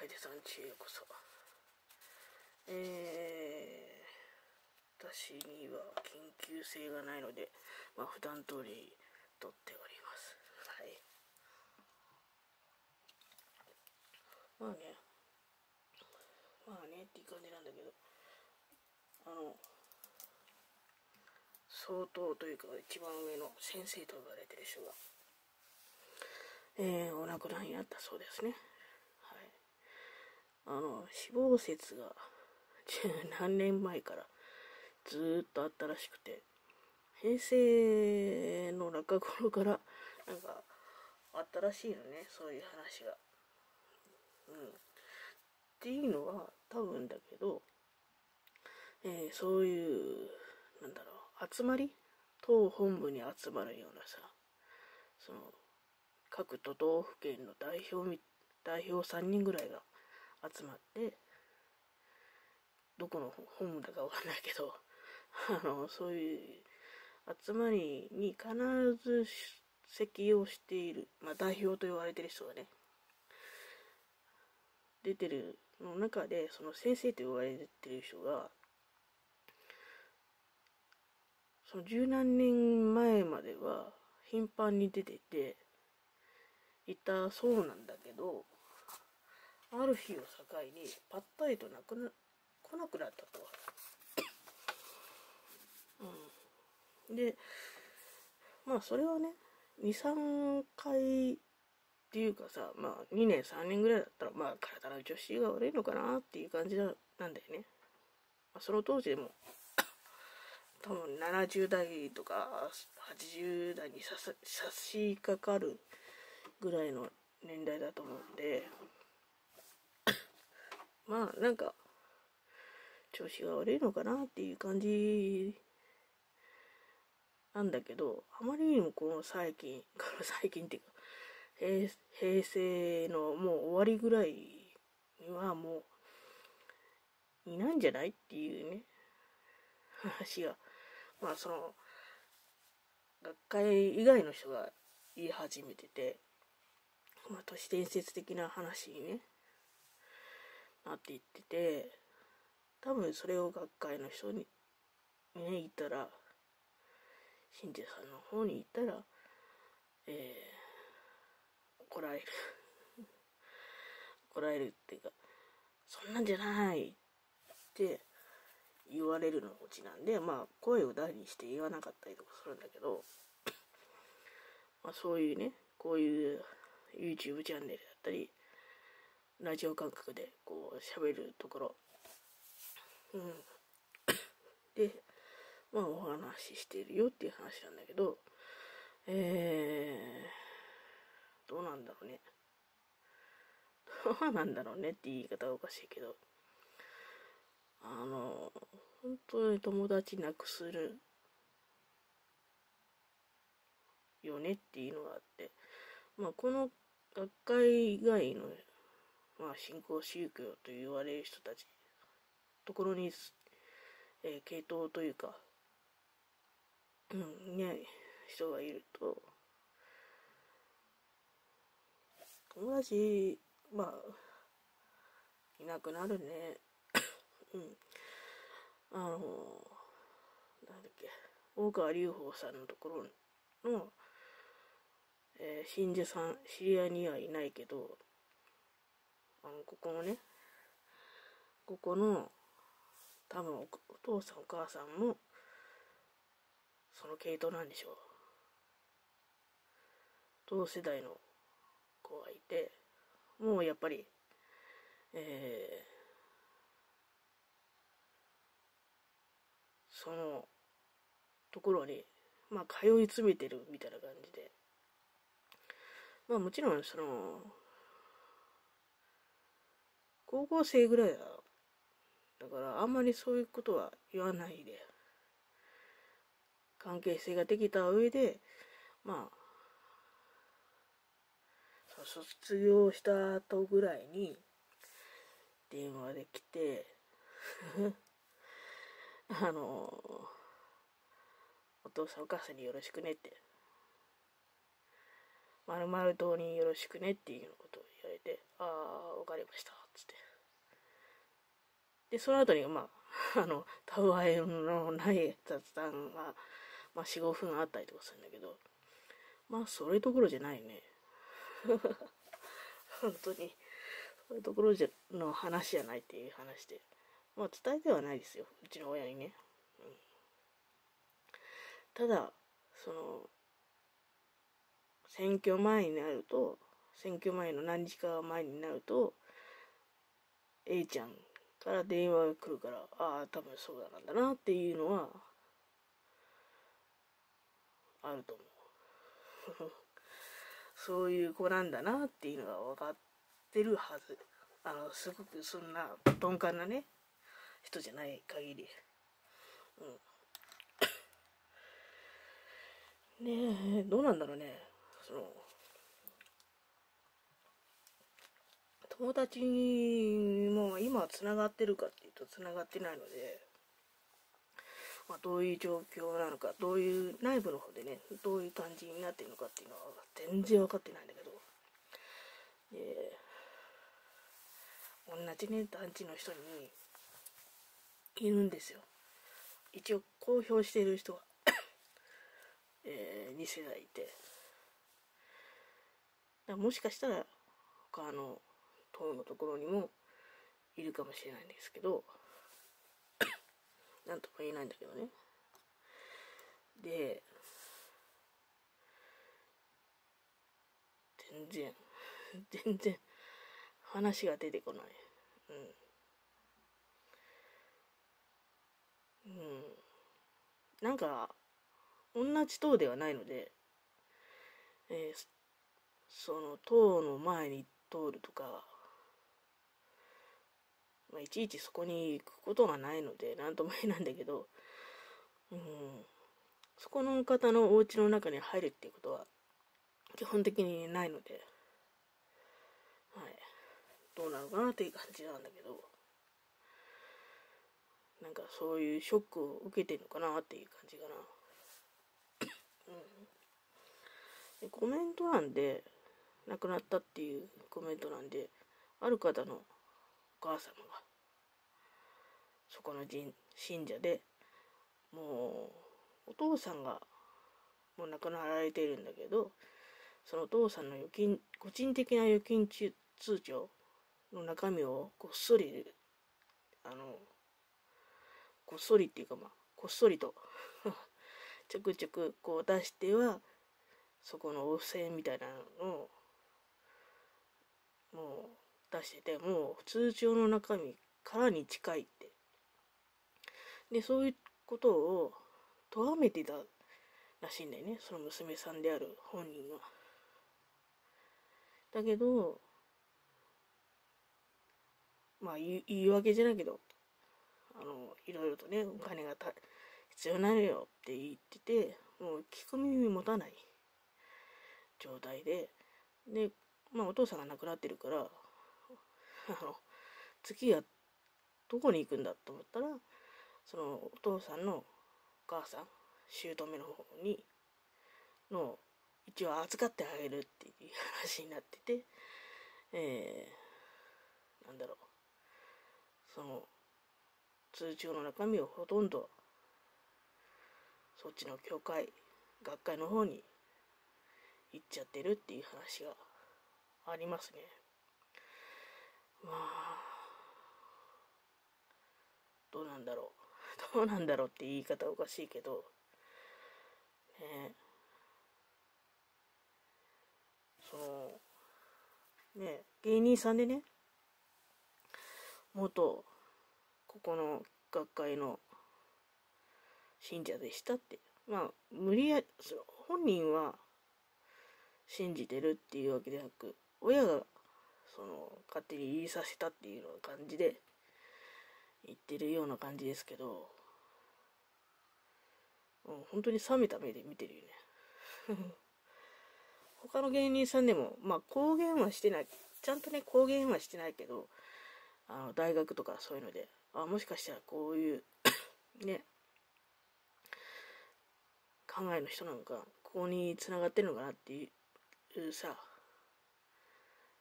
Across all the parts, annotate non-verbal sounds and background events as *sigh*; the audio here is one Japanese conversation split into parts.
楓さんちへこそ。えー、私には緊急性がないのでまあ普段通り撮っております。はい。まあね。まあねっていう感じなんだけど。あの相当というか一番上の先生と呼ばれてる人が、えー、お亡くなりになったそうですね。あの、死亡説が *laughs* 何年前からずっとあったらしくて、平成の中頃からなんかあったらしいのね、そういう話が。うん。っていうのは多分だけど、えー、そういう、なんだろう、集まり？党本部に集まるようなさその各都道府県の代表代表3人ぐらいが集まってどこの本部だかわかんないけど *laughs* あのそういう集まりに必ず出席をしている、まあ、代表と言われてる人がね出てるの中でその先生と言われてる人がその十何年前までは頻繁に出てていたそうなんだけどある日を境にぱったりとなくな来なくなったと。うん、でまあそれはね23回っていうかさまあ2年3年ぐらいだったらまあ体の調子が悪いのかなっていう感じなんだよね。まあ、その当時でも *coughs* 多分70代とか80代に差し掛かるぐらいの年代だと思うんでまあなんか調子が悪いのかなっていう感じなんだけどあまりにもこの最近この最近っていうか平平成のもう終わりぐらいにはもういないんじゃないっていうね話がまあその学会以外の人が言い始めてて、まあ、都市伝説的な話にねなっていってて多分それを学会の人にね言ったら信者さんの方に言ったらえー、怒られる。怒られるっていうかそんなんじゃないって言われるのうちなんで、まあ、声を大にして言わなかったりとかするんだけど、まあ、そういうね、こういう YouTube チャンネルだったり、ラジオ感覚でこう喋るところ、うん。*coughs* で、まあお話ししているよっていう話なんだけど、えー、どうなんだろうね。どうなんだろうねって言い方はおかしいけど、あの、本当に友達なくするよねっていうのがあって、まあ、この学会以外の、まあ、信仰宗教と言われる人たち、ところに、えー、系統というか、うん、ね、人がいると、友達、まあ、いなくなるね。*coughs* うん。あの、なんだっけ、大川隆法さんのところの、えー、信者さん、知り合いにはいないけど、あの、ここのね、ここの、多分お父さんお母さんも、その系統なんでしょう。同世代の子がいて、もうやっぱり、えー、そのところに、まあ、通い詰めてるみたいな感じで、まあもちろんその、高校生ぐらいだ。だからあんまりそういうことは言わないで、関係性ができた上で、まあ、卒業した後ぐらいに電話で来て *laughs* あのお父さんお母さんによろしくねって、まるまる島によろしくねっていうことを言われて、ああ、わかりました、つって。で、その後に、まあ、*laughs* あの、たわえのない雑談が、まあ、4、5分あったりとかするんだけど、まあ、それどころじゃないね。*laughs* 本当に、そういうところじゃの話じゃないっていう話で。まあ、伝えてはないですよ。うちの親にね。うん、ただ、その、選挙前になると、選挙前の何時か前になると、A ちゃんから電話が来るから、ああ、多分そうだなんだなっていうのは、あると思う。*laughs* そういう子なんだなっていうのが分かってるはず。あの、すごくそんな鈍感なね、人じゃない限り。うん。ねえ、どうなんだろうね。その、友達にも今つながってるかっていうとつながってないので、まあ、どういう状況なのか、どういう内部の方でね、どういう感じになってるのかっていうのは全然分かってないんだけど、で、同じね、団地の人にいるんですよ。一応公表してる人がえー、2世代いて、もしかしたら他の党のところにもいるかもしれないんですけど、なんとも言えないんだけどね。で、全然、*laughs* 全然話が出てこない。うん。うん。なんか、同じ党ではないので、えー、その党の前に通るとか、まあ、いちいちそこに行くことがないので、なんとも言えないんだけど、うん、そこの方のお家の中に入るっていうことは、基本的にないので、はい。どうなのかなっていう感じなんだけど、なんかそういうショックを受けてるのかなっていう感じかな。うん。コメント欄で、亡くなったっていうコメントなんで、ある方のお母様が、そこの信者で、もう、お父さんが、もう亡くなられているんだけど、そのお父さんの預金、個人的な預金通帳の中身をこっそり、あの、こっそりっていうかまあ、こっそりと *laughs* ちょくちょくこう出しては、そこの汚染みたいなのをもう出してて、もう通帳の中身からに近いって。で、そういうことを咎めてたらしいんだよね、その娘さんである本人は。だけど、まあ言い訳じゃないけど、あの、いろいろとね、お金がた必要なのよって言ってて、もう聞く耳持たない状態で、で、まあお父さんが亡くなってるから、あの、次はどこに行くんだと思ったら、そのお父さんのお母さん、姑の方に、の、一応預かってあげるっていう話になってて、えー、なんだろう、その、通帳の中身をほとんど、そっちの教会、学会の方に行っちゃってるっていう話がありますね。まあ、どうなんだろう。*laughs* どうなんだろうって言い方おかしいけど、ねその、ね芸人さんでね、元、ここの学会の信者でしたって。まあ、無理や、本人は信じてるっていうわけでなく、親がその勝手に言いさせたっていうような感じで言ってるような感じですけど、うん、本当に冷めた目で見てるよね。*laughs* 他の芸人さんでもまあ公言はしてないちゃんとね公言はしてないけどあの大学とかそういうのであもしかしたらこういう *coughs* ね考えの人なのかここにつながってるのかなっていうさ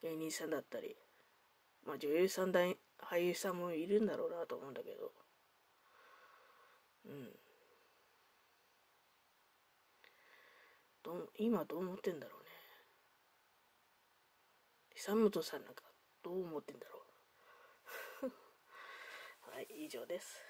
芸人さんだったり、まあ女優さんだ、俳優さんもいるんだろうなと思うんだけど、うん。ど今どう思ってんだろうね。久本さんなんかどう思ってんだろう。*laughs* はい、以上です。